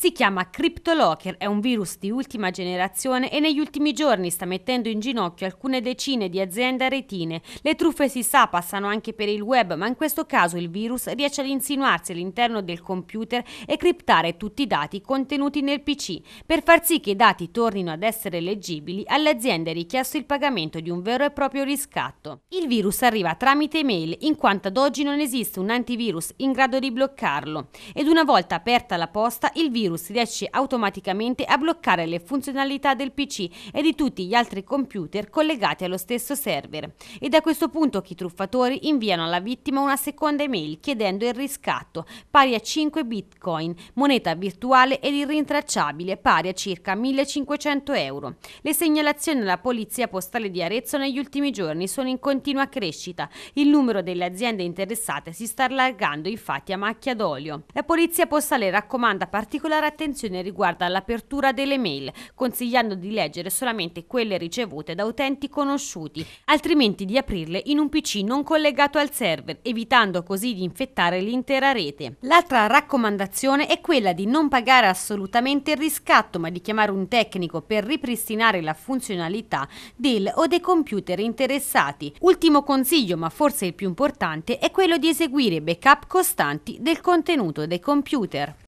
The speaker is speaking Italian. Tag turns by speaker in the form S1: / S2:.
S1: Si chiama CryptoLocker, è un virus di ultima generazione e negli ultimi giorni sta mettendo in ginocchio alcune decine di aziende retine. Le truffe si sa passano anche per il web, ma in questo caso il virus riesce ad insinuarsi all'interno del computer e criptare tutti i dati contenuti nel PC. Per far sì che i dati tornino ad essere leggibili, alle aziende è richiesto il pagamento di un vero e proprio riscatto. Il virus arriva tramite email, in quanto ad oggi non esiste un antivirus in grado di bloccarlo, ed una volta aperta la posta, il virus virus riesce automaticamente a bloccare le funzionalità del PC e di tutti gli altri computer collegati allo stesso server. E da questo punto i truffatori inviano alla vittima una seconda email chiedendo il riscatto, pari a 5 bitcoin, moneta virtuale ed irrintracciabile, pari a circa 1500 euro. Le segnalazioni alla polizia postale di Arezzo negli ultimi giorni sono in continua crescita. Il numero delle aziende interessate si sta allargando infatti a macchia d'olio. La polizia postale raccomanda particolarmente particolare attenzione riguarda l'apertura delle mail, consigliando di leggere solamente quelle ricevute da utenti conosciuti, altrimenti di aprirle in un PC non collegato al server, evitando così di infettare l'intera rete. L'altra raccomandazione è quella di non pagare assolutamente il riscatto, ma di chiamare un tecnico per ripristinare la funzionalità del o dei computer interessati. Ultimo consiglio, ma forse il più importante, è quello di eseguire backup costanti del contenuto dei computer.